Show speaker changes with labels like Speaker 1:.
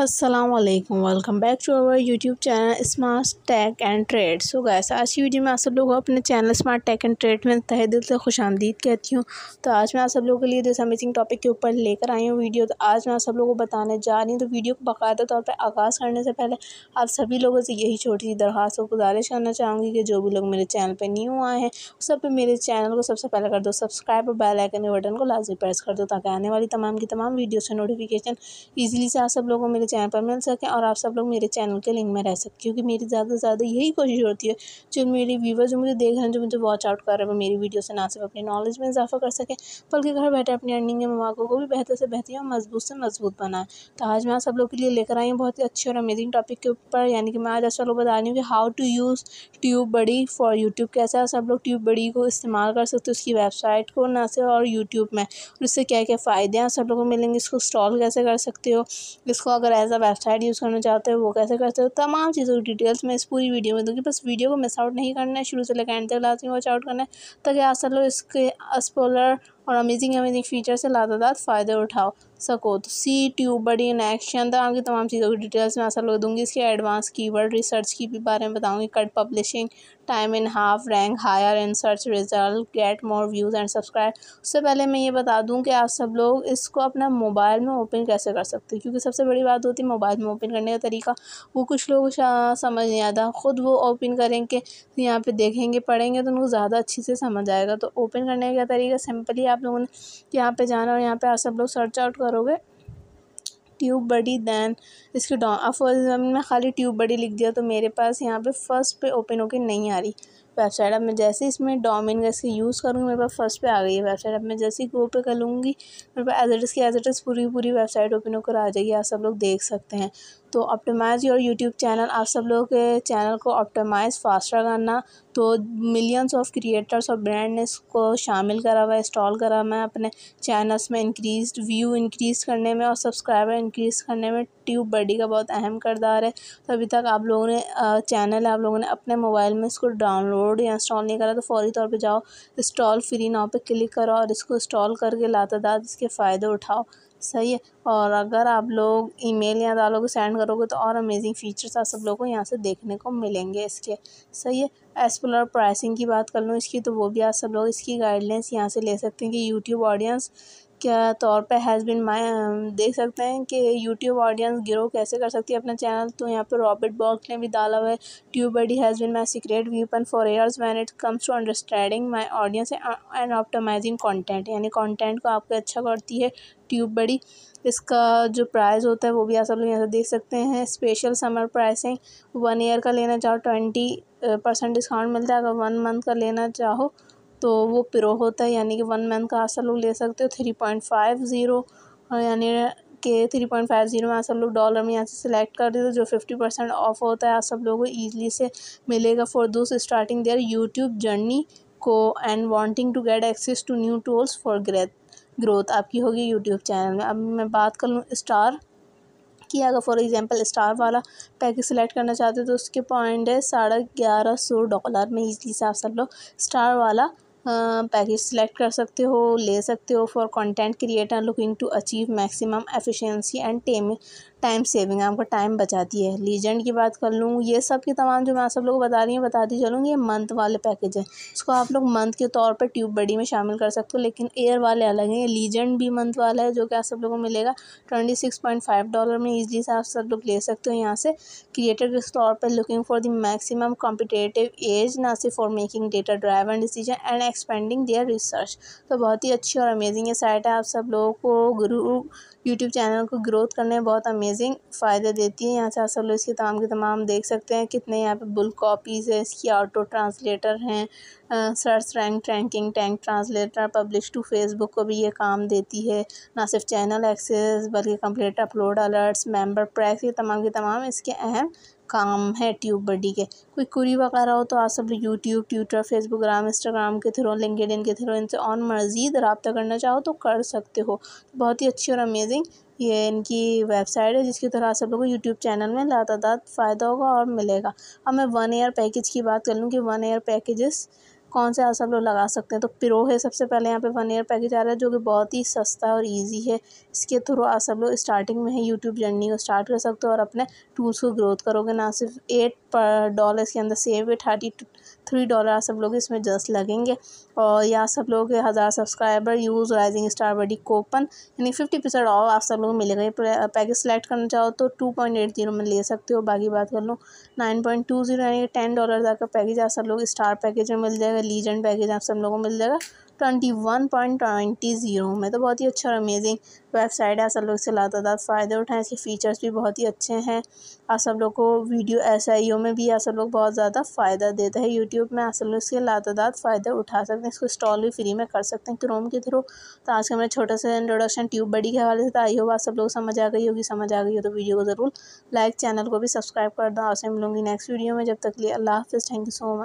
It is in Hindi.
Speaker 1: Aslam welcome back to our YouTube channel smart tech and trade so guys आज की वीडियो में आप सब लोगों को अपने channel smart tech and trade में तहे दिल से खुश आमदीद कहती हूँ। तो आज मैं आप सब लोगों के लिए दिस अमेजिंग टॉपिक के ऊपर लेकर आई हूँ वीडियो तो आज मैं आप सब लोगों को बताने जा रही हूँ। तो वीडियो को बाकायदा तौर पर आगाज़ करने से पहले आप सभी लोगों से यही छोटी सी दरख्वास्त गुजारिश करना चाहूँगी कि जो भी लोग मेरे चैनल पर न्यू आए हैं सब मेरे चैनल को सबसे पहले कर दो सब्सक्राइब और बेल आइकन के बटन को लाजमी प्रेस कर दो ताकि आने वाली तमाम की तमाम वीडियो से नोटिफिकेशन ईजिली से आप सब लोगों को मेरे चैनल पर मिल सके और आप सब लोग मेरे चैनल के लिंक में रह सकते क्योंकि मेरी ज़्यादा से ज़्यादा यही कोशिश होती है जो मेरे व्यूवर जो मुझे देख रहे हैं, जो मुझे वॉच आउट कर रहे हैं मेरी वीडियो से ना सिर्फ़ अपनी नॉलेज में इजाफा कर सकें, बल्कि घर बैठे अपनी अर्निंग के मौक़ों को भी बेहतर से बेहतर और मज़बूत से मज़बूत बनाए। तो आज मैं आप सब लोग के लिए लेकर आई हूँ बहुत ही अच्छे और अमेजिंग टॉपिक के ऊपर, यानी कि मैं आज ऐसा लोग बता रही हूँ कि how to use TubeBuddy for YouTube कैसे सब लोग ट्यूब बड़ी को इस्तेमाल कर सकते हो उसकी वेबसाइट को ना सिर्फ़ और यूट्यूब में, और इससे क्या क्या फ़ायदे हैं सब लोगों को मिलेंगे, इसको इंस्टॉल कैसे कर सकते हो, इसको अगर एज अ वेबसाइट यूज़ करना चाहते हो, वो कैसे करते हो? तमाम चीज़ों की डिटेल्स मैं इस पूरी वीडियो में दूँगी। बस वीडियो को मिस आउट नहीं करना है। शुरू से लेकर एंड तक लाती वॉच आउट करना है। ताकि आप सब लोग इसके अस्पोलर और अमेजिंग अमेजिंग फीचर से लादादात फ़ायदे उठाओ। सको। तो सी, ट्यूब बड़ी इन एक्शन तमाम की तमाम चीज़ों की डिटेल्स मैं सब लोग। दूँगी इसके एडवांस कीवर्ड रिसर्च की भी बारे में बताऊँगी। Cut publishing time in half rank higher in search result get more views and subscribe उससे पहले मैं ये बता दूँ कि आप सब लोग इसको अपना मोबाइल में ओपन कैसे कर सकते हैं? क्योंकि सबसे बड़ी बात होती है मोबाइल में ओपन करने का तरीका। वो कुछ लोग समझ नहीं आता। ख़ुद वो ओपन करेंगे, यहाँ पर देखेंगे, पढ़ेंगे तो उनको ज़्यादा अच्छी से समझ आएगा। तो ओपन करने का तरीका सिंपली आप लोगों ने यहाँ पर जाना और यहाँ पर आप सब लोग सर्च आउट करोगे? ट्यूब बड़ी दैन इसके डॉ फ़र्स्ट में खाली ट्यूब बड़ी लिख दिया तो मेरे पास यहाँ पे फ़र्स्ट पे ओपन होके नहीं आ रही। वेबसाइट अब मैं जैसे इसमें डोमेन का यूज़ करूँगी, मेरे पास फ़र्स्ट पे आ गई है वेबसाइट। अब मैं जैसे ही गो पे कर लूँगी, मेरे पास एज की एज पूरी पूरी वेबसाइट ओपन होकर आ जाएगी, आप सब लोग देख सकते हैं। तो ऑप्टिमाइज़ योर यूट्यूब चैनल आप सब लोग के चैनल को ऑप्टिमाइज़ फास्टर करना। तो मिलियंस ऑफ़ क्रिएटर्स और ब्रांड ने इसको शामिल करा हुआ है इंस्टॉल करा मैं अपने चैनल्स में इंक्रीज व्यू इंक्रीज़ करने में और सब्सक्राइबर इंक्रीज़ करने में ट्यूब बडी का बहुत अहम करदार है। तो अभी तक आप लोगों ने चैनल आप लोगों ने अपने मोबाइल में इसको डाउनलोड या इंस्टॉल नहीं करा तो फौरी तौर पर जाओ, इंस्टॉल फ्री नाव पर क्लिक करो और इसको इंस्टॉल करके लातादाद इसके फ़ायदे उठाओ। सही है? और अगर आप लोग ईमेल या डालोगे सेंड करोगे तो और अमेजिंग फ़ीचर्स आप सब लोगों को यहाँ से देखने को मिलेंगे इसके। सही है? एसपुलर प्राइसिंग की बात कर लूँ, इसकी तो वो भी आप सब लोग इसकी गाइडलाइंस यहाँ से ले सकते हैं कि यूट्यूब ऑडियंस क्या तौर पे हैज़ बिन माई देख सकते हैं कि यूट्यूब ऑडियंस ग्रो कैसे कर सकती है अपना चैनल तो यहाँ पे रॉबर्ट बॉक्स ने भी डाला हुआ है TubeBuddy has been my secret weapon for years when it comes to understanding my audience and optimizing content यानी कॉन्टेंट को आपको अच्छा करती है ट्यूब बड़ी इसका जो प्राइस होता है वो भी आप सब लोग यहाँ से देख सकते हैं। Special summer pricing one year का लेना चाहो ट्वेंटी परसेंट डिस्काउंट मिलता है। अगर वन मंथ का लेना चाहो तो वो प्रो होता है, यानी कि वन मंथ का आप लोग ले सकते हो थ्री पॉइंट फाइव ज़ीरो यानी के थ्री पॉइंट फाइव ज़ीरो में आप सब लोग डॉलर में यहाँ से सिलेक्ट कर देते हो, जो फिफ्टी परसेंट ऑफ़ होता है आप सब लोगों को ईजिली से मिलेगा फॉर दोस्त स्टार्टिंग देयर यूट्यूब जर्नी को and wanting to get access to new tools for growth growth आपकी होगी यूट्यूब चैनल में। अब मैं बात कर लूँ स्टार की, अगर फॉर एग्जांपल स्टार वाला पैकेज सेलेक्ट करना चाहते हो तो उसके पॉइंट है साढ़े ग्यारह सौ डॉलर में ईजली से आप सब लोग स्टार वाला पैकेज सेलेक्ट कर सकते हो, ले सकते हो for content creator looking to achieve maximum efficiency and time saving है आपका टाइम बचाती है। लीजेंड की बात कर लूँ, ये सब की तमाम जो मैं आप सब लोग बता रही हूँ बताती चलूँगी ये मंथ वाले पैकेज हैं। इसको आप लोग मंथ के तौर पर ट्यूब बडी में शामिल कर सकते हो, लेकिन एयर वाले अलग हैं। लीजेंड भी मंथ वाला है, जो कि आप सब लोगों को मिलेगा। Twenty six point five dollar में ईजिली से आप सब लोग ले सकते हो यहाँ से। क्रिएटर के तौर पर looking for the maximum competitive edge ना सिर्फ़ for making data drive and decision and expanding their research तो बहुत ही अच्छी और अमेजिंग ये साइट है, आप सब लोगों को गुरु यूट्यूब चैनल को ग्रोथ करने में बहुत अमेजिंग फ़ायदे देती है। यहाँ से आप सब लोग इसकी तमाम के तमाम देख सकते हैं। कितने यहाँ पे बुल कॉपीज़ है। इसकी ऑटो ट्रांसलेटर हैं। Search rank tracking tag translator publish to Facebook को भी ये काम देती है। ना सिर्फ़ चैनल एक्सेस बल्कि complete upload alerts member perks ये तमाम के तमाम इसके अहम काम है ट्यूब बडी के। कोई कुरी वगैरह हो तो आप सब YouTube Twitter Facebook gram Instagram के थ्रू लिंकड के थ्रू इनसे ऑन मज़ीद रबता करना चाहो तो कर सकते हो। बहुत ही अच्छी और अमेजिंग ये इनकी वेबसाइट है, जिसके तरह आप सब लोगों को यूट्यूब चैनल में लातादात फ़ायदा होगा और मिलेगा। अब मैं वन ईयर पैकेज की बात कर लूँ कि वन ईयर पैकेजेस कौन से आप सब लोग लगा सकते हैं? तो प्रो है सबसे पहले यहाँ पे वन ईयर पैकेज आ रहा है, जो कि बहुत ही सस्ता और ईजी है। इसके थ्रू आप सब लोग स्टार्टिंग में ही यूट्यूब जर्नी को स्टार्ट कर सकते हो और अपने टूल्स को ग्रोथ करोगे। ना सिर्फ़ एट पर डॉलर इसके अंदर सेव है थर्टी थ्री डॉलर सब लोग इसमें जस्ट लगेंगे। और यहाँ सब लोग हज़ार subscriber use rising star buddy Köppen यानी फिफ्टी परसेंट ऑफ़ आप सब लोग मिलेगा। पैकेज सेलेक्ट करना चाहो तो टू पॉइंट एट ज़ीरो में ले सकते हो। बाकी बात कर लो नाइन पॉइंट टू ज़ीरो यानी टेन डॉलर तक का पैकेज आप सब लोग स्टार पैकेज में मिल जाएगा लीजेंड पैकेज आप सब लोगों को मिल जाएगा। Twenty one point twenty zero में तो बहुत ही अच्छा और अमेजिंग वेबसाइट है। सब लोग इससे लातादाद फ़ायदे उठाएँ, इसके फ़ीचर्स भी बहुत ही अच्छे हैं। आप सब लोग को वीडियो एस आई ओ में भी आप सब लोग बहुत ज़्यादा फ़ायदा देता है। यूट्यूब में आप सब लोग इसके लातादाद फ़ायदे उठा सकते हैं, इसको इंस्टॉल भी फ्री में कर सकते हैं क्रोम के थ्रू तो आज का मेरा छोटा सा इंट्रोडक्शन ट्यूब बड़ी के हवाले से तो आई हो आप सब लोग समझ आ गई होगी, समझ आ गई हो तो वीडियो को ज़रूर लाइक चैनल को भी सब्सक्राइब कर दो। आपसे मिलूँगी नेक्स्ट वीडियो में, जब तक लिए अल्लाह हाफ़ थैंक यू सो मच